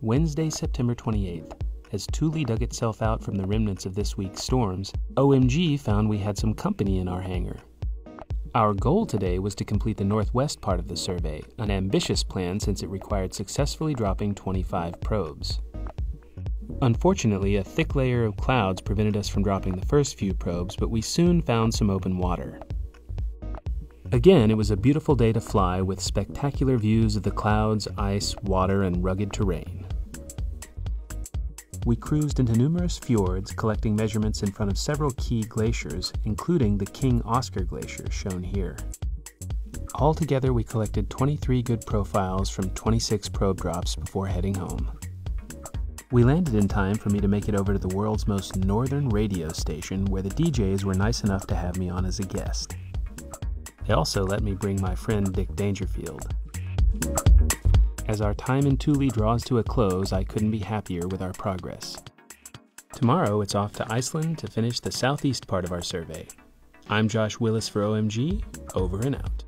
Wednesday, September 28th. As Thule dug itself out from the remnants of this week's storms, OMG found we had some company in our hangar. Our goal today was to complete the northwest part of the survey, an ambitious plan since it required successfully dropping 25 probes. Unfortunately, a thick layer of clouds prevented us from dropping the first few probes, but we soon found some open water. Again, it was a beautiful day to fly with spectacular views of the clouds, ice, water, and rugged terrain. We cruised into numerous fjords, collecting measurements in front of several key glaciers, including the King Oscar Glacier shown here. Altogether, we collected 23 good profiles from 26 probe drops before heading home. We landed in time for me to make it over to the world's most northern radio station where the DJs were nice enough to have me on as a guest. They also let me bring my friend Dick Dangerfield. As our time in Thule draws to a close, I couldn't be happier with our progress. Tomorrow, it's off to Iceland to finish the southeast part of our survey. I'm Josh Willis for OMG, over and out.